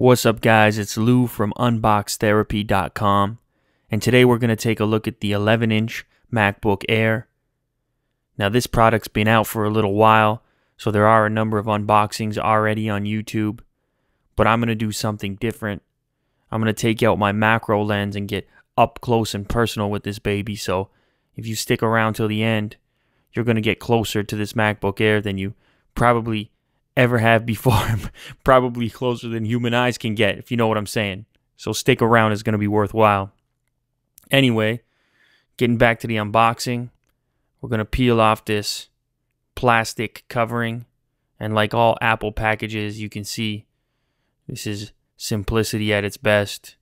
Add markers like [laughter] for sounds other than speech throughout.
What's up, guys? It's Lou from UnboxTherapy.com, and today we're going to take a look at the 11 inch MacBook Air. Now, this product's been out for a little while, so there are a number of unboxings already on YouTube, but I'm going to do something different. I'm going to take out my macro lens and get up close and personal with this baby, so if you stick around till the end, you're going to get closer to this MacBook Air than you probably ever have before. [laughs] Probably closer than human eyes can get, if you know what I'm saying. So stick around, it's going to be worthwhile. Anyway, getting back to the unboxing, we're going to peel off this plastic covering. And like all Apple packages, you can see this is simplicity at its best.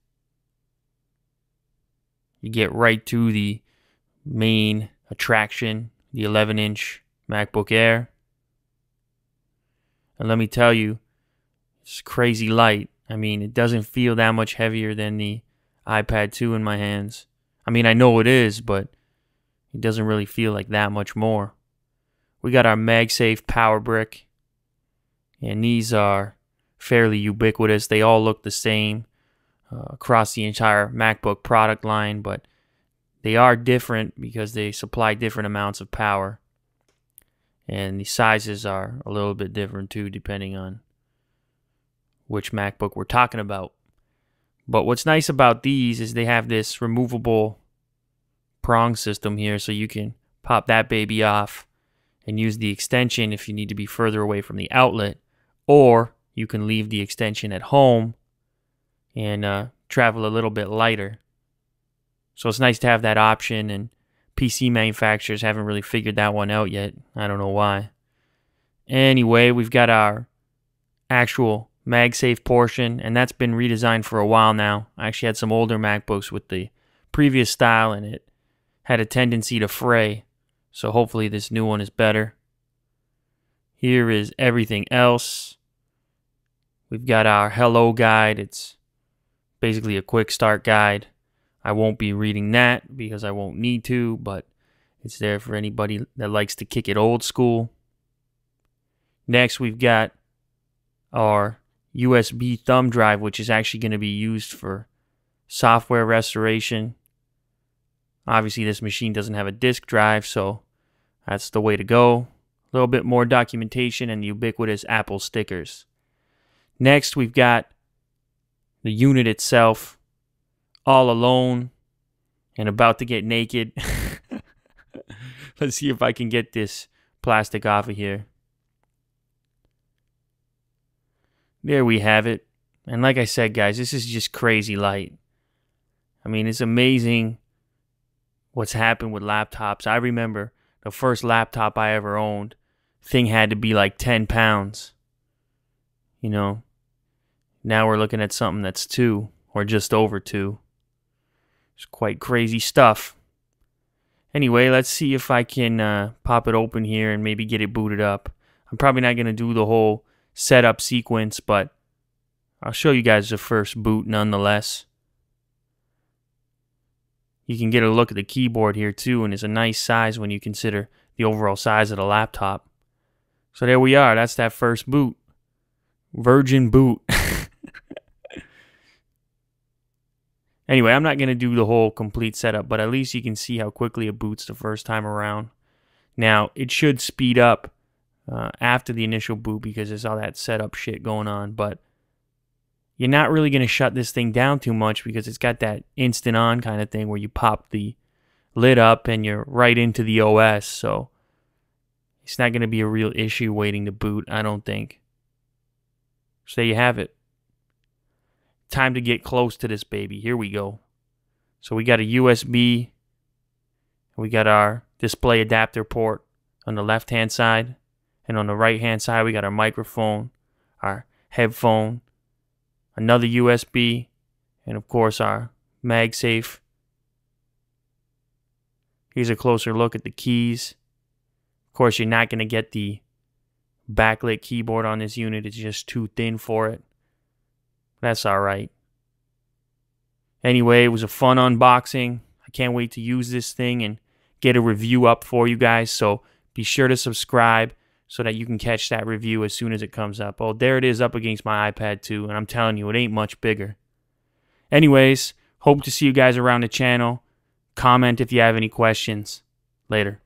You get right to the main attraction, the 11 inch MacBook Air. And let me tell you, it's crazy light. I mean, it doesn't feel that much heavier than the iPad 2 in my hands. I mean, I know it is, but it doesn't really feel like that much more. We got our MagSafe power brick, and these are fairly ubiquitous. They all look the same uh, across the entire MacBook product line, but they are different because they supply different amounts of power and the sizes are a little bit different too depending on which MacBook we're talking about. But what's nice about these is they have this removable prong system here so you can pop that baby off and use the extension if you need to be further away from the outlet or you can leave the extension at home and uh, travel a little bit lighter. So it's nice to have that option and PC manufacturers haven't really figured that one out yet. I don't know why. Anyway, we've got our actual MagSafe portion, and that's been redesigned for a while now. I actually had some older MacBooks with the previous style, and it had a tendency to fray. So hopefully this new one is better. Here is everything else. We've got our hello guide. It's basically a quick start guide. I won't be reading that because I won't need to, but it's there for anybody that likes to kick it old school. Next, we've got our USB thumb drive, which is actually going to be used for software restoration. Obviously, this machine doesn't have a disk drive, so that's the way to go. A little bit more documentation and ubiquitous Apple stickers. Next, we've got the unit itself all alone and about to get naked. [laughs] Let's see if I can get this plastic off of here. There we have it. And like I said, guys, this is just crazy light. I mean, it's amazing what's happened with laptops. I remember the first laptop I ever owned, thing had to be like 10 pounds. You know, now we're looking at something that's two or just over two. It's quite crazy stuff. Anyway, let's see if I can uh, pop it open here and maybe get it booted up. I'm probably not going to do the whole setup sequence, but I'll show you guys the first boot nonetheless. You can get a look at the keyboard here too, and it's a nice size when you consider the overall size of the laptop. So there we are. That's that first boot. Virgin boot. Anyway, I'm not going to do the whole complete setup, but at least you can see how quickly it boots the first time around. Now, it should speed up uh, after the initial boot because there's all that setup shit going on, but you're not really going to shut this thing down too much because it's got that instant on kind of thing where you pop the lid up and you're right into the OS, so it's not going to be a real issue waiting to boot, I don't think. So there you have it time to get close to this baby. Here we go. So we got a USB. We got our display adapter port on the left hand side. And on the right hand side, we got our microphone, our headphone, another USB, and of course our MagSafe. Here's a closer look at the keys. Of course, you're not going to get the backlit keyboard on this unit. It's just too thin for it. That's all right. Anyway, it was a fun unboxing. I can't wait to use this thing and get a review up for you guys. So be sure to subscribe, so that you can catch that review as soon as it comes up. Oh, there it is up against my iPad too, and I'm telling you, it ain't much bigger. Anyways, hope to see you guys around the channel. Comment if you have any questions. Later.